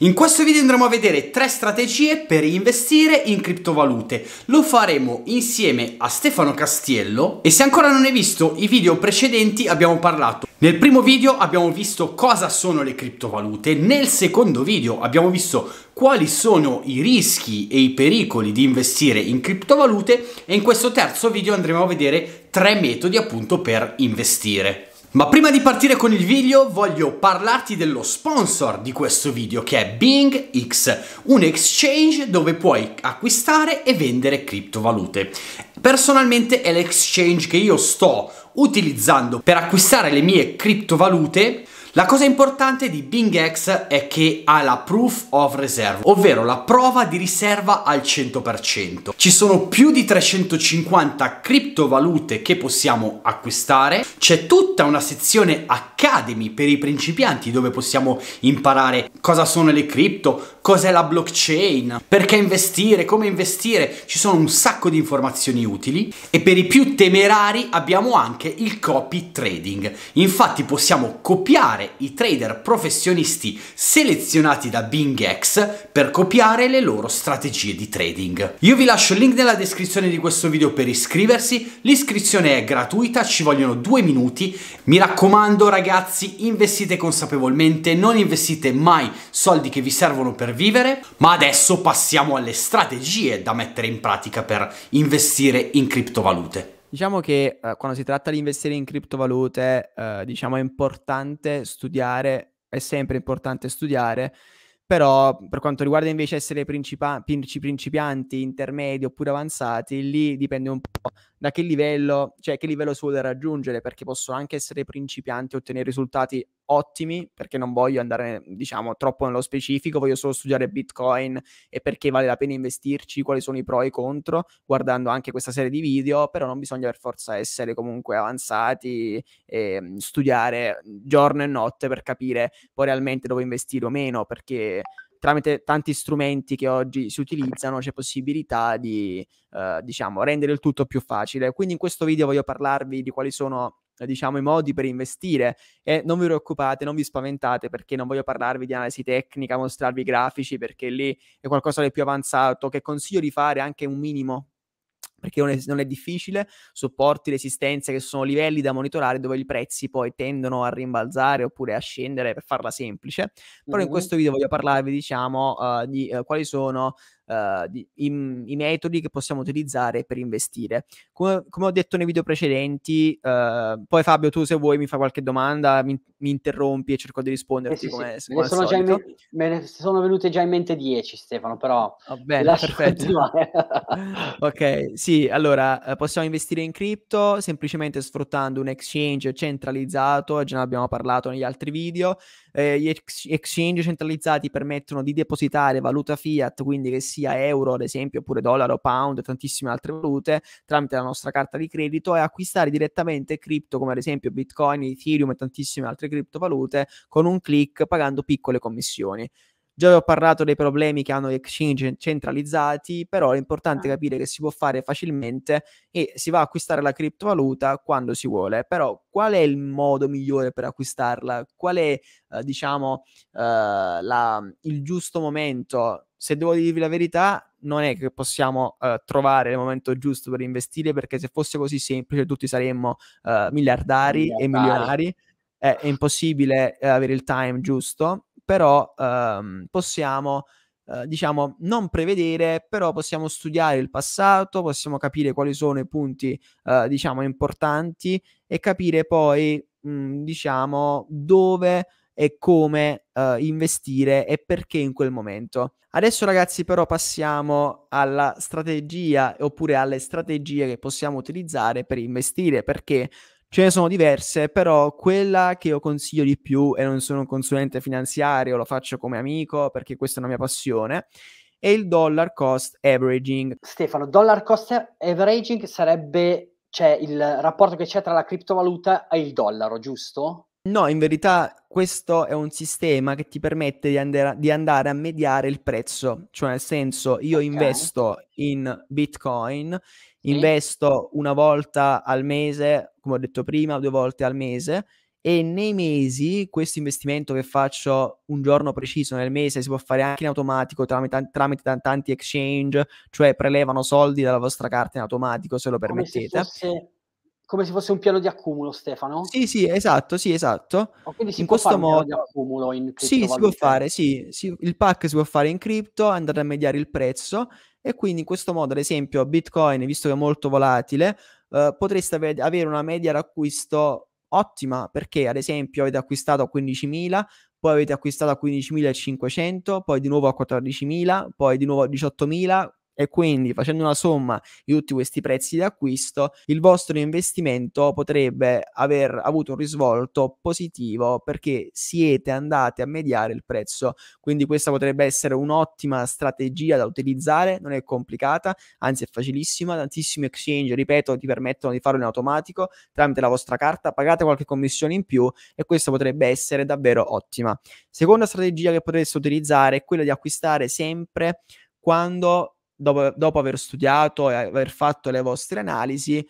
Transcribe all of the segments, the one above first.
In questo video andremo a vedere tre strategie per investire in criptovalute. Lo faremo insieme a Stefano Castiello e se ancora non hai visto i video precedenti abbiamo parlato. Nel primo video abbiamo visto cosa sono le criptovalute, nel secondo video abbiamo visto quali sono i rischi e i pericoli di investire in criptovalute e in questo terzo video andremo a vedere tre metodi appunto per investire. Ma prima di partire con il video voglio parlarti dello sponsor di questo video che è Bing X, un exchange dove puoi acquistare e vendere criptovalute. Personalmente è l'exchange che io sto utilizzando per acquistare le mie criptovalute la cosa importante di BingX è che ha la proof of reserve, ovvero la prova di riserva al 100%. Ci sono più di 350 criptovalute che possiamo acquistare, c'è tutta una sezione Academy per i principianti dove possiamo imparare cosa sono le cripto, cos'è la blockchain, perché investire, come investire, ci sono un sacco di informazioni utili e per i più temerari abbiamo anche il copy trading. Infatti possiamo copiare i trader professionisti selezionati da BingX per copiare le loro strategie di trading. Io vi lascio il link nella descrizione di questo video per iscriversi, l'iscrizione è gratuita, ci vogliono due minuti, mi raccomando ragazzi investite consapevolmente, non investite mai soldi che vi servono per vivere, ma adesso passiamo alle strategie da mettere in pratica per investire in criptovalute. Diciamo che eh, quando si tratta di investire in criptovalute, eh, diciamo è importante studiare, è sempre importante studiare, però per quanto riguarda invece essere principa- principianti, intermedi oppure avanzati, lì dipende un po' da che livello, cioè che livello si vuole raggiungere, perché possono anche essere principianti e ottenere risultati ottimi, perché non voglio andare, diciamo, troppo nello specifico, voglio solo studiare Bitcoin e perché vale la pena investirci, quali sono i pro e i contro, guardando anche questa serie di video, però non bisogna per forza essere comunque avanzati e studiare giorno e notte per capire poi realmente dove investire o meno, perché tramite tanti strumenti che oggi si utilizzano c'è possibilità di eh, diciamo rendere il tutto più facile. Quindi in questo video voglio parlarvi di quali sono diciamo i modi per investire e non vi preoccupate, non vi spaventate perché non voglio parlarvi di analisi tecnica, mostrarvi grafici perché lì è qualcosa di più avanzato che consiglio di fare anche un minimo perché non è, non è, difficile, supporti, resistenze che sono livelli da monitorare dove i prezzi poi tendono a rimbalzare oppure a scendere per farla semplice. Però mm-hmm. in questo video voglio parlarvi, diciamo, uh, di uh, quali sono uh, di, i, i, metodi che possiamo utilizzare per investire. Come, come ho detto nei video precedenti, uh, poi Fabio tu se vuoi mi fai qualche domanda, mi, mi interrompi e cerco di risponderti eh sì, come, sì. come me, sono me, me, ne sono venute già in mente 10 Stefano, però... Va bene, perfetto. ok, sì, allora uh, possiamo investire in cripto semplicemente sfruttando un exchange centralizzato, già ne abbiamo parlato negli altri video, eh, gli ex- exchange centralizzati permettono di depositare valuta fiat, quindi che sia euro ad esempio, oppure dollaro, pound, tantissime altre valute, tramite la nostra carta di credito e acquistare direttamente cripto come ad esempio Bitcoin, Ethereum e tantissime altre criptovalute con un click pagando piccole commissioni. Già ho parlato dei problemi che hanno gli exchange centralizzati, però è importante ah. capire che si può fare facilmente e si va a acquistare la criptovaluta quando si vuole. Però qual è il modo migliore per acquistarla? Qual è, eh, diciamo, eh, la, il giusto momento? Se devo dirvi la verità, non è che possiamo uh, trovare il momento giusto per investire, perché se fosse così semplice tutti saremmo miliardari, miliardari, e milionari. È, è impossibile uh, avere il time giusto però ehm, possiamo, eh, diciamo, non prevedere, però possiamo studiare il passato, possiamo capire quali sono i punti, eh, diciamo, importanti e capire poi, mh, mhmm, diciamo, dove e come uh, investire e perché in quel momento. Adesso ragazzi però passiamo alla strategia oppure alle strategie che possiamo utilizzare per investire perché Ce ne sono diverse, però quella che io consiglio di più, e non sono un consulente finanziario, lo faccio come amico perché questa è una mia passione, è il dollar cost averaging. Stefano, dollar cost averaging sarebbe cioè, il rapporto che c'è tra la criptovaluta e il dollaro, giusto? No, in verità questo è un sistema che ti permette di andare, di andare a mediare il prezzo, cioè nel senso io okay. investo in Bitcoin Investo una volta al mese, come ho detto prima, due volte al mese e nei mesi questo investimento che faccio un giorno preciso nel mese si può fare anche in automatico tramite, tramite tanti exchange, cioè prelevano soldi dalla vostra carta in automatico se lo permettete. Come se fosse, come se fosse un piano di accumulo, Stefano? Sì, sì, esatto, sì, esatto. Oh, quindi si in può questo fare modo... di accumulo in Sì, si può fare, sì, sì, il pack si può fare in cripto, andare a mediare il prezzo e quindi in questo modo, ad esempio, Bitcoin, visto che è molto volatile, eh, potreste avere una media d'acquisto ottima perché ad esempio avete acquistato a 15.000, poi avete acquistato a 15.500, poi di nuovo a 14.000, poi di nuovo a 18.000, e quindi facendo una somma di tutti questi prezzi di acquisto, il vostro investimento potrebbe aver avuto un risvolto positivo perché siete andati a mediare il prezzo. Quindi questa potrebbe essere un'ottima strategia da utilizzare, non è complicata, anzi è facilissima, tantissimi exchange, ripeto, ti permettono di farlo in automatico tramite la vostra carta, pagate qualche commissione in più e questa potrebbe essere davvero ottima. Seconda strategia che potreste utilizzare è quella di acquistare sempre quando dopo, dopo aver studiato e aver fatto le vostre analisi,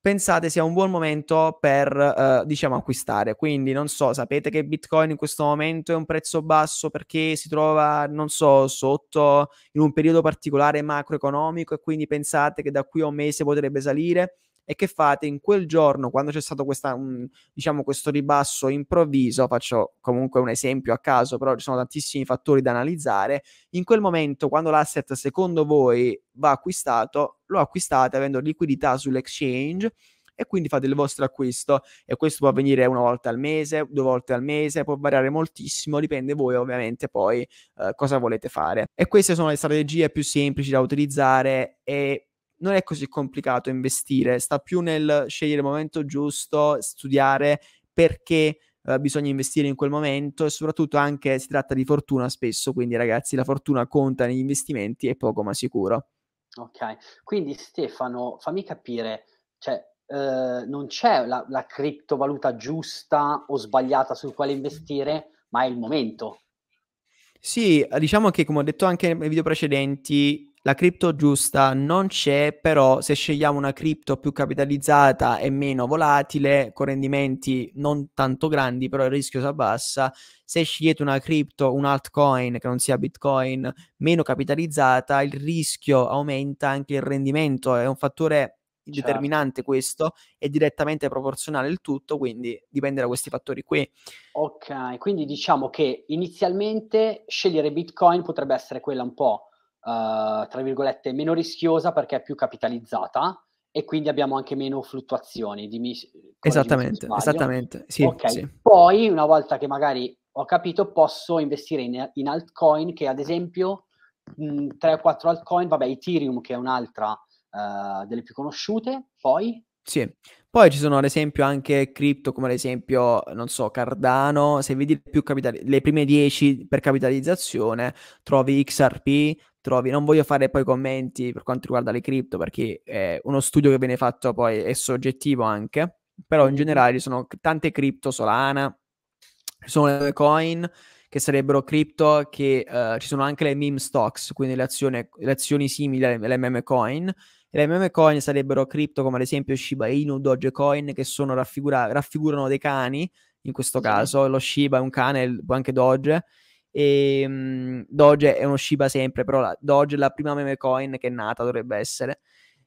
pensate sia un buon momento per, eh, diciamo, acquistare. Quindi, non so, sapete che Bitcoin in questo momento è un prezzo basso perché si trova, non so, sotto in un periodo particolare macroeconomico e quindi pensate che da qui a un mese potrebbe salire e che fate in quel giorno quando c'è stato questa, un, diciamo, questo ribasso improvviso, faccio comunque un esempio a caso, però ci sono tantissimi fattori da analizzare, in quel momento quando l'asset secondo voi va acquistato, lo acquistate avendo liquidità sull'exchange e quindi fate il vostro acquisto e questo può avvenire una volta al mese, due volte al mese, può variare moltissimo, dipende voi ovviamente poi eh, cosa volete fare. E queste sono le strategie più semplici da utilizzare e non è così complicato investire, sta più nel scegliere il momento giusto, studiare perché uh, bisogna investire in quel momento e soprattutto anche si tratta di fortuna spesso, quindi ragazzi la fortuna conta negli investimenti è poco ma sicuro. Ok, quindi Stefano, fammi capire, cioè eh, non c'è la, la criptovaluta giusta o sbagliata sul quale investire, ma è il momento. Sì, diciamo che come ho detto anche nei video precedenti, la cripto giusta non c'è, però se scegliamo una cripto più capitalizzata e meno volatile, con rendimenti non tanto grandi, però il rischio si abbassa, se scegliete una cripto, un altcoin che non sia Bitcoin, meno capitalizzata, il rischio aumenta, anche il rendimento è un fattore certo. determinante questo, è direttamente proporzionale il tutto, quindi dipende da questi fattori qui. Ok, quindi diciamo che inizialmente scegliere Bitcoin potrebbe essere quella un po' tra virgolette, meno rischiosa perché è più capitalizzata e quindi abbiamo anche meno fluttuazioni. Dimmi, esattamente, esattamente. Sì, okay. sì. Poi, una volta che magari ho capito, posso investire in, in altcoin che ad esempio mh, 3 o 4 altcoin, vabbè, Ethereum che è un'altra uh, delle più conosciute, poi... Sì, poi ci sono ad esempio anche cripto come ad esempio, non so, Cardano, se vedi più capitali- le prime 10 per capitalizzazione, trovi XRP, trovi, non voglio fare poi commenti per quanto riguarda le cripto perché è uno studio che viene fatto poi è soggettivo anche, però in generale ci sono tante cripto, Solana, ci sono le coin che sarebbero cripto che uh, ci sono anche le meme stocks, quindi le azioni, le azioni simili alle meme coin, e le meme coin sarebbero cripto come ad esempio Shiba Inu, Dogecoin che sono raffigura- raffigurano dei cani, in questo caso. Lo Shiba è un cane, anche Doge, e um, Doge è uno Shiba sempre, però la, Doge è la prima meme coin che è nata, dovrebbe essere.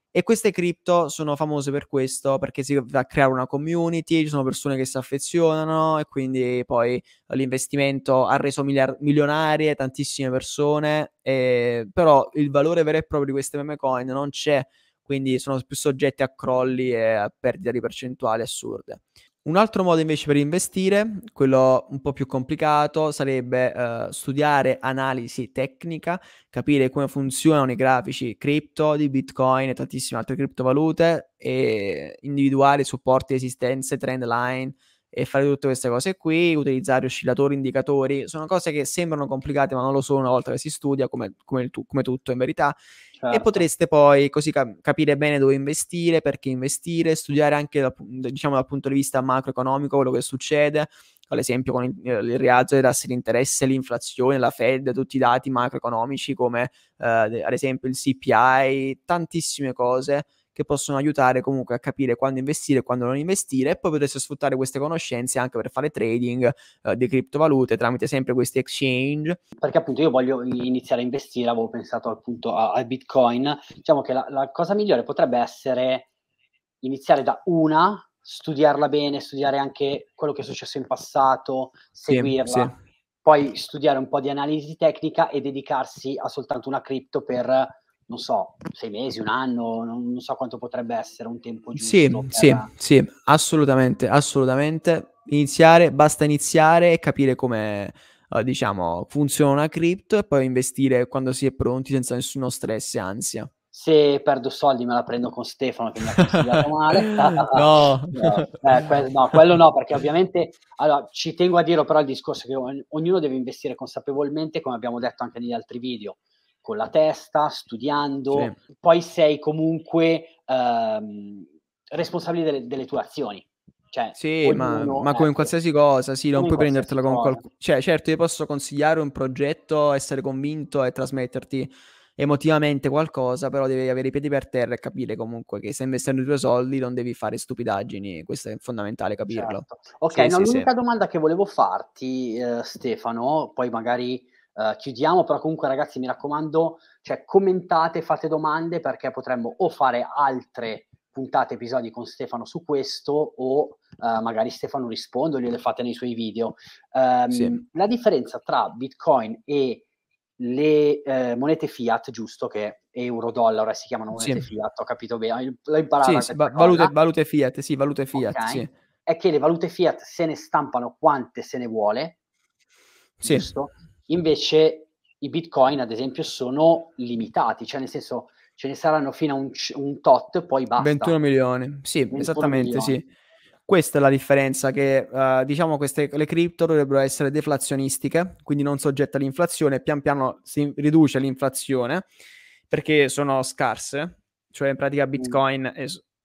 E queste cripto sono famose per questo, perché si va a creare una community, ci sono persone che si affezionano e quindi poi l'investimento ha reso miliar- milionarie tantissime persone, e, però il valore vero e proprio di queste meme coin non c'è, quindi sono più soggetti a crolli e a perdita di percentuali assurde. Un altro modo invece per investire, quello un po' più complicato, sarebbe uh, studiare analisi tecnica, capire come funzionano i grafici cripto di Bitcoin e tantissime altre criptovalute e individuare supporti, esistenze, trend line e fare tutte queste cose qui, utilizzare oscillatori, indicatori, sono cose che sembrano complicate ma non lo sono una volta che si studia come, come, tu, come tutto in verità certo. e potreste poi così cap- capire bene dove investire, perché investire, studiare anche dal, diciamo, dal punto di vista macroeconomico quello che succede, ad esempio con il, il rialzo dei tassi di interesse, l'inflazione, la Fed, tutti i dati macroeconomici come eh, ad esempio il CPI, tantissime cose che possono aiutare comunque a capire quando investire e quando non investire e poi potreste sfruttare queste conoscenze anche per fare trading uh, di criptovalute tramite sempre questi exchange. Perché appunto io voglio iniziare a investire, avevo pensato appunto al Bitcoin, diciamo che la, la cosa migliore potrebbe essere iniziare da una, studiarla bene, studiare anche quello che è successo in passato, seguirla. Sì, sì poi studiare un po' di analisi tecnica e dedicarsi a soltanto una cripto per, non so, sei mesi, un anno, non, non so quanto potrebbe essere un tempo giusto. Sì, per... sì, sì, assolutamente, assolutamente. Iniziare, basta iniziare e capire come, uh, diciamo, funziona una cripto e poi investire quando si è pronti senza nessuno stress e ansia se perdo soldi me la prendo con Stefano che mi ha consigliato male. no. no, eh, que- no, quello no, perché ovviamente allora, ci tengo a dire però il discorso che ognuno deve investire consapevolmente, come abbiamo detto anche negli altri video, con la testa, studiando, sì. poi sei comunque ehm, responsabile delle, delle tue azioni. Cioè, sì, ma, ma, come in qualsiasi cosa, sì, non puoi prendertela con qualcuno. Cioè, certo, ti posso consigliare un progetto, essere convinto e trasmetterti emotivamente qualcosa, però devi avere i piedi per terra e capire comunque che se investendo i tuoi soldi non devi fare stupidaggini, questo è fondamentale capirlo. Certo. Ok, sì, no, sì, l'unica sì. domanda che volevo farti, eh, Stefano, poi magari eh, chiudiamo, però comunque ragazzi mi raccomando, cioè commentate, fate domande perché potremmo o fare altre puntate, episodi con Stefano su questo o uh, magari Stefano risponde o gliele fate nei suoi video. Um, sì. La differenza tra Bitcoin e le eh, monete fiat, giusto, che euro, dollaro, si chiamano monete sì. fiat, ho capito bene, l'ho imparato. Sì, sì valute, valute, fiat, sì, valute fiat, okay. sì. È che le valute fiat se ne stampano quante se ne vuole, sì. giusto? Invece i bitcoin, ad esempio, sono limitati, cioè nel senso ce ne saranno fino a un, un tot, poi basta. 21 milioni, sì, 21 esattamente, milioni. sì. Questa è la differenza che uh, diciamo queste le cripto dovrebbero essere deflazionistiche, quindi non soggette all'inflazione, pian piano si riduce l'inflazione perché sono scarse, cioè in pratica mm. Bitcoin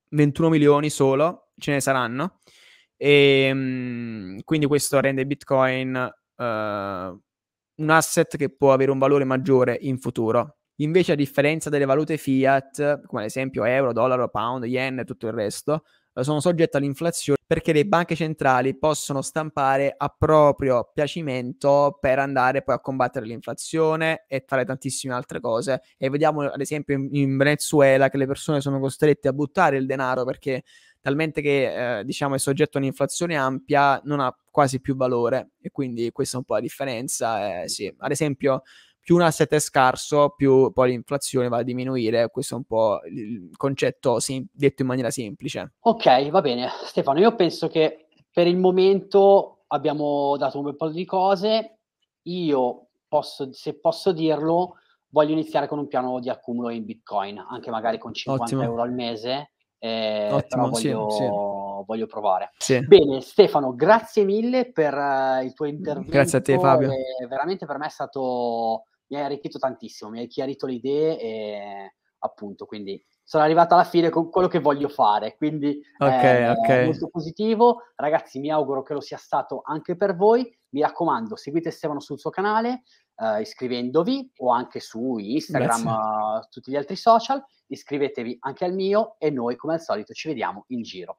21 milioni solo ce ne saranno e um, quindi questo rende Bitcoin uh, un asset che può avere un valore maggiore in futuro. Invece a differenza delle valute fiat, come ad esempio euro, dollaro, pound, yen e tutto il resto, sono soggette all'inflazione perché le banche centrali possono stampare a proprio piacimento per andare poi a combattere l'inflazione e fare tantissime altre cose. E vediamo ad esempio in Venezuela che le persone sono costrette a buttare il denaro perché talmente che eh, diciamo è soggetto a un'inflazione ampia non ha quasi più valore e quindi questa è un po' la differenza. Eh, sì. Ad esempio più un asset è scarso, più poi l'inflazione va a diminuire. Questo è un po' il concetto sim- detto in maniera semplice. Ok, va bene. Stefano, io penso che per il momento abbiamo dato un bel po' di cose. Io posso, se posso dirlo, voglio iniziare con un piano di accumulo in Bitcoin, anche magari con 50 Ottimo. euro al mese. Eh, Ottimo, voglio, sì, sì. voglio, provare. Sì. Bene, Stefano, grazie mille per uh, il tuo intervento. Grazie a te, Fabio. veramente per me è stato mi hai arricchito tantissimo, mi hai chiarito le idee e appunto, quindi sono arrivato alla fine con quello che voglio fare, quindi okay, eh, okay. molto positivo. Ragazzi, mi auguro che lo sia stato anche per voi. Mi raccomando, seguite Stefano sul suo canale, eh, iscrivendovi o anche su Instagram, uh, tutti gli altri social. Iscrivetevi anche al mio e noi, come al solito, ci vediamo in giro.